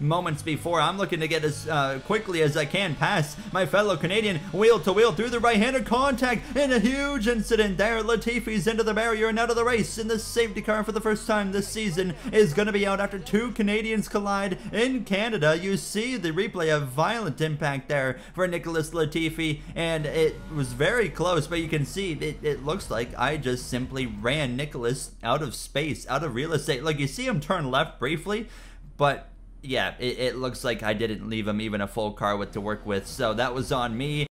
moments before. I'm looking to get as uh, quickly as I can past my fellow Canadian wheel to wheel through the right-handed contact in a huge incident there. Latifi's into the barrier and out of the race in the safety car for the first time this season is going to be out after two Canadians collide in Canada. You see the replay of violent impact there for Nicholas Latifi and it was very close but you can see it, it looks like I just simply ran Nicholas out of space, out of real estate. Like you see him turn left briefly but yeah, it, it, looks like I didn't leave him even a full car with to work with. So that was on me.